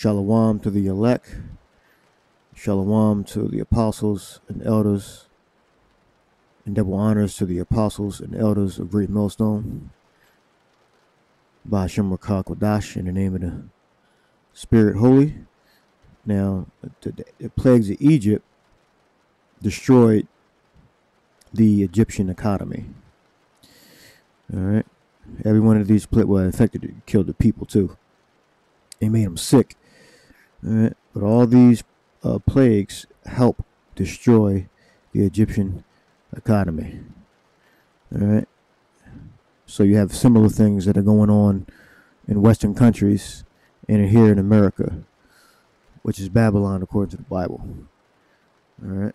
Shalom to the elect. Shalom to the apostles and elders. And double honors to the apostles and elders of Great Millstone. By Rakah Kodash in the name of the Spirit Holy. Now, the, plagues of Egypt destroyed the Egyptian economy. All right. Every one of these plagues well, affected killed the people too. It made them sick. Right. But all these uh, plagues help destroy the Egyptian economy. All right. So you have similar things that are going on in Western countries and here in America, which is Babylon according to the Bible. All right.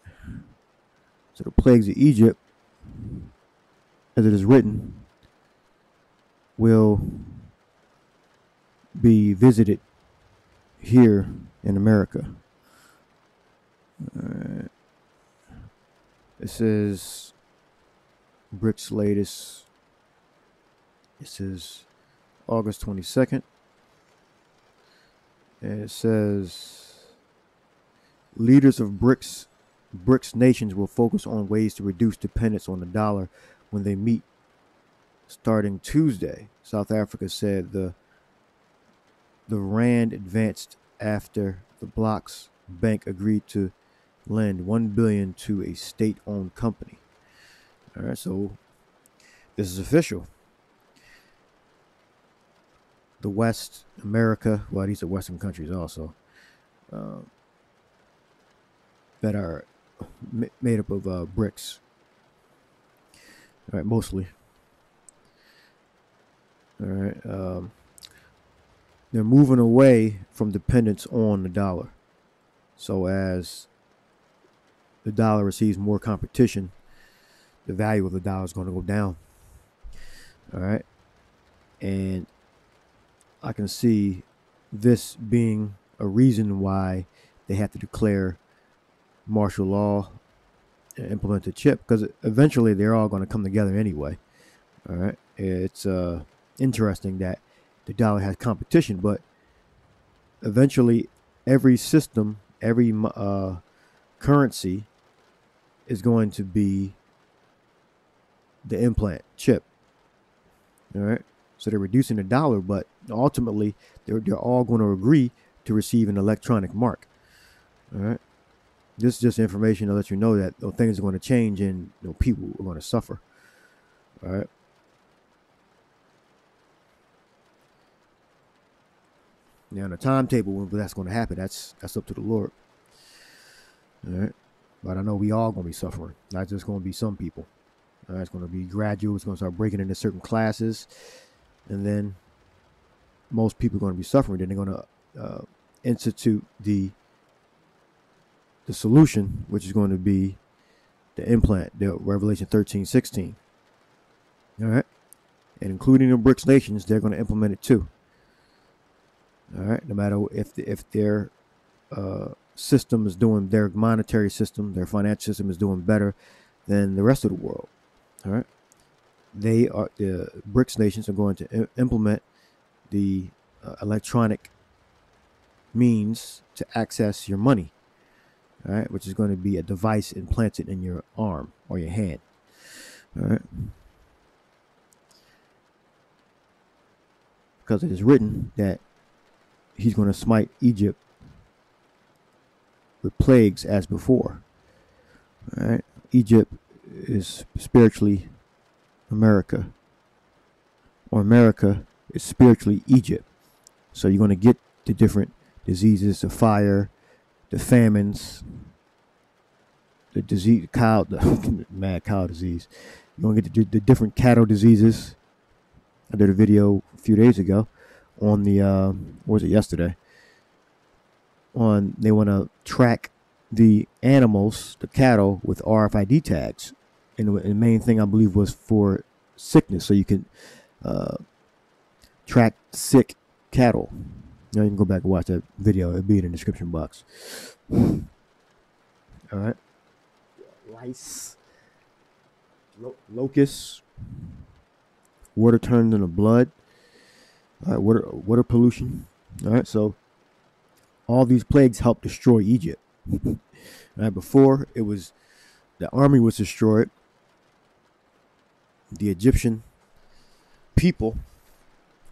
So the plagues of Egypt, as it is written, will be visited here in America. All right. It says BRICS latest. It says August 22nd. And it says leaders of BRICS BRICS nations will focus on ways to reduce dependence on the dollar when they meet starting Tuesday. South Africa said the the rand advanced after the bloc's bank agreed to lend 1 billion to a state-owned company. All right, so this is official. The West, America, well, these are Western countries also, uh, that are made up of uh, BRICS. All right, mostly. All right. Um, they're moving away from dependence on the dollar. So as the dollar receives more competition, the value of the dollar is going to go down. All right. And I can see this being a reason why they have to declare martial law and implement the chip because eventually they're all going to come together anyway. All right. It's uh, interesting that the dollar has competition, but eventually every system, every uh, currency is going to be the implant chip. All right. So they're reducing the dollar, but ultimately they're, they're all going to agree to receive an electronic mark. All right. This is just information to let you know that things are going to change and you know, people are going to suffer. All right. Now, the timetable when that's going to happen, that's that's up to the Lord. All right. But I know we all going to be suffering, not just going to be some people. All right, it's going to be gradual. It's going to start breaking into certain classes, and then most people are going to be suffering. Then they're going to uh, institute the the solution, which is going to be the implant, the Revelation 13, 16. All right. And including the BRICS nations, they're going to implement it too. All right. No matter if the, if their uh, system is doing their monetary system, their financial system is doing better than the rest of the world. All right. They are the BRICS nations are going to I- implement the uh, electronic means to access your money all right, which is going to be a device implanted in your arm or your hand. All right. Because it is written that he's going to smite Egypt with plagues as before. Right. Egypt is spiritually America, or America is spiritually Egypt. So you're going to get the different diseases, the fire, the famines, the disease, cow, the mad cow disease. You're gonna get the, the, different cattle diseases. I did a video a few days ago on the, uh, was it yesterday? On they want to track the animals, the cattle, with RFID tags, and the main thing I believe was for sickness, so you can uh, track sick cattle. Now you can go back and watch that video. It'll be in the description box. All right. Lice, lo- locusts, water turned into blood. All right, water water pollution. All right, so all these plagues helped destroy Egypt. right, before it was the army was destroyed, the Egyptian people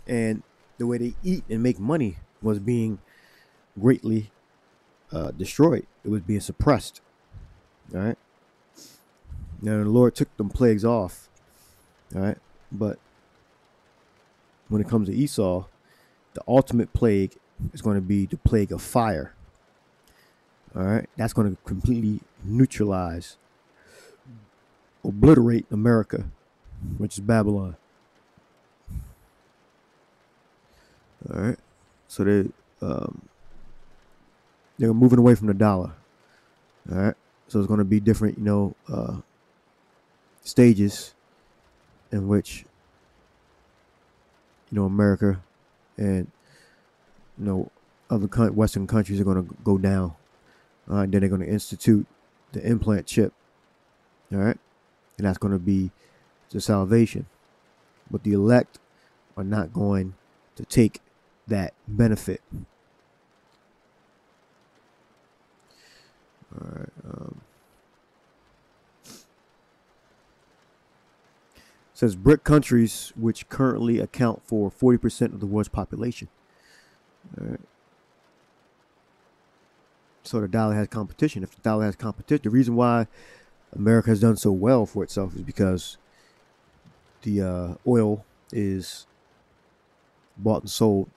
and the way they eat and make money was being greatly uh, destroyed. It was being suppressed. All right. Now the Lord took them plagues off. All right. But when it comes to Esau, the ultimate plague is going to be the plague of fire. All right. That's going to completely neutralize, obliterate America, which is Babylon. All right. So they um, they're moving away from the dollar. All right. So it's going to be different, you know, uh, stages in which you know America and you know other Western countries are going to go down. Uh, and then they're going to institute the implant chip. All right, and that's going to be the salvation. But the elect are not going to take that benefit. All right. Um, says BRIC countries, which currently account for 40% of the world's population. Right. So the dollar has competition. If the dollar has competition, the reason why America has done so well for itself is because the uh, oil is bought and sold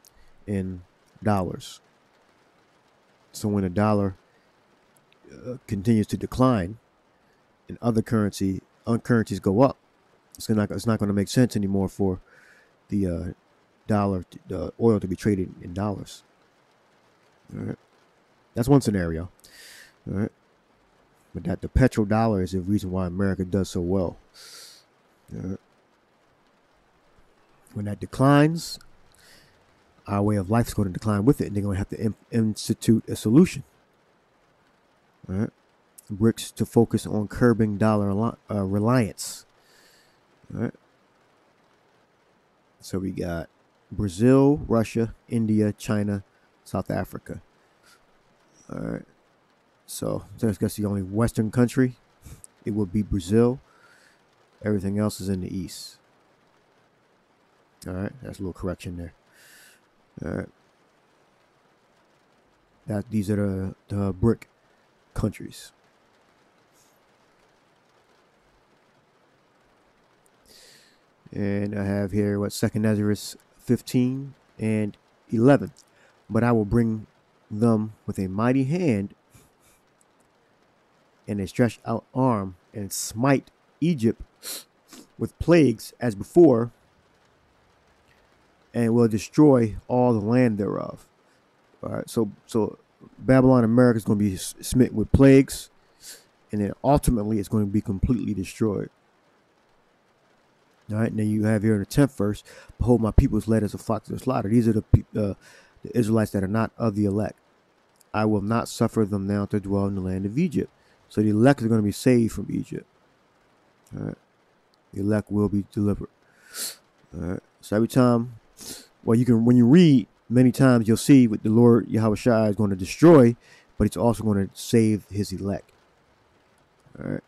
in dollars. So when the dollar uh, continues to decline and other currency, on currencies go up, it's not it's not going to make sense anymore for the uh, dollar, the oil to be traded in dollars. All right, that's one scenario. All right, but that the petrodollar is the reason why America does so well. When that declines, our way of life is going to decline with it, and they're going to have to Im- institute a solution. All right, BRICS to focus on curbing dollar uh, reliance. All right. So we got Brazil, Russia, India, China, South Africa. All right. So that's guess the only Western country. It would be Brazil. Everything else is in the East. All right. That's a little correction there. All right. That these are the, the BRIC countries. And I have here what Second Esdras 15 and 11. But I will bring them with a mighty hand and a stretched out arm and smite Egypt with plagues as before and will destroy all the land thereof. All right, so so Babylon, America is going to be smitten with plagues, and then ultimately it's going to be completely destroyed. All right, then you have here in the tenth verse, "Behold, my people is led as a flock to the slaughter." These are the uh, the Israelites that are not of the elect. I will not suffer them now to dwell in the land of Egypt. So the elect are going to be saved from Egypt. All right, the elect will be delivered. All right, so every time well, you can when you read many times, you'll see what the Lord Yahawashi is going to destroy, but it's also going to save his elect. All right.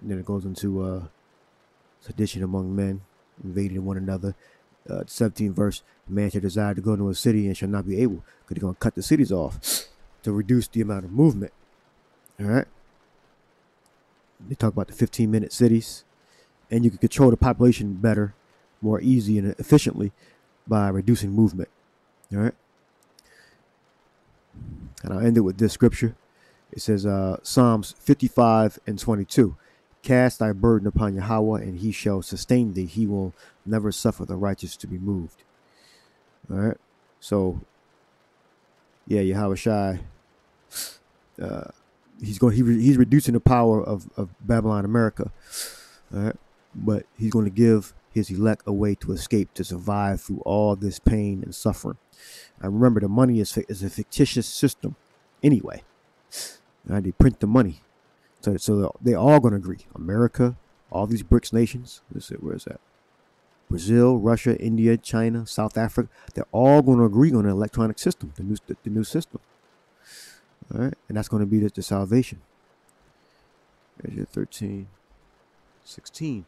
And then it goes into uh, sedition among men, invading one another. Uh, 17th verse, man shall desire to go into a city and shall not be able, because they're going to cut the cities off to reduce the amount of movement. All right. They talk about the 15 minute cities, and you can control the population better, more easy, and efficiently by reducing movement. All right. And I'll end it with this scripture. It says, uh, Psalms 55 and 22. Cast thy burden upon Yahweh, and he shall sustain thee. He will never suffer the righteous to be moved. All right. So, yeah, Yahawashi, uh, he's going. He re, he's reducing the power of, of Babylon, America. All right. But he's going to give his elect a way to escape, to survive through all this pain and suffering. And remember, the money is, is a fictitious system anyway. And they print the money. So, so they're all going to agree. America, all these BRICS nations. Let's see, where is that? Brazil, Russia, India, China, South Africa, they're all going to agree on an electronic system, the new, the, the new system. All right, and that's going to be the, the salvation. There's 13, 16.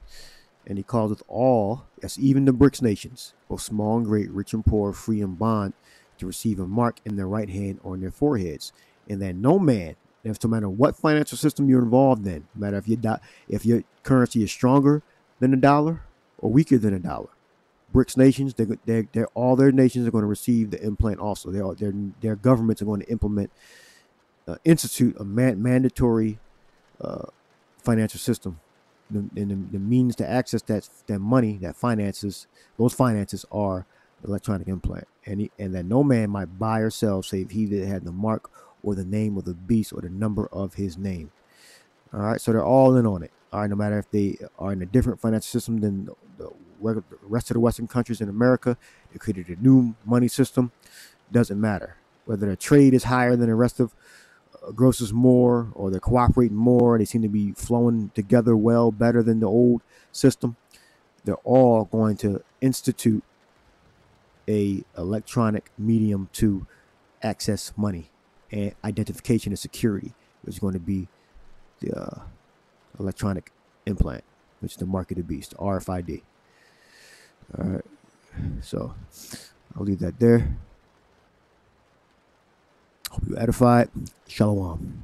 And he calls it all, yes, even the BRICS nations, both small and great, rich and poor, free and bond, to receive a mark in their right hand or in their foreheads, and that no man, if no matter what financial system you're involved in, no matter if your if your currency is stronger than the dollar or weaker than a dollar, BRICS nations, they're, they're, they're all their nations are going to receive the implant also. Their their their governments are going to implement, uh, institute a man, mandatory uh, financial system and the, the, means to access that that money, that finances, those finances are electronic implant, and he, and that no man might buy or sell save he that had the mark or the name of the beast or the number of his name. All right, so they're all in on it. All right, no matter if they are in a different financial system than the, rest of the Western countries in America, they created a new money system. Doesn't matter whether their trade is higher than the rest of uh, grosses more or they're cooperating more. They seem to be flowing together well, better than the old system. They're all going to institute a electronic medium to access money and identification and security, is going to be the uh, electronic implant, which is the mark of the beast, RFID. All right, so I'll leave that there. Hope you edified. Shalom.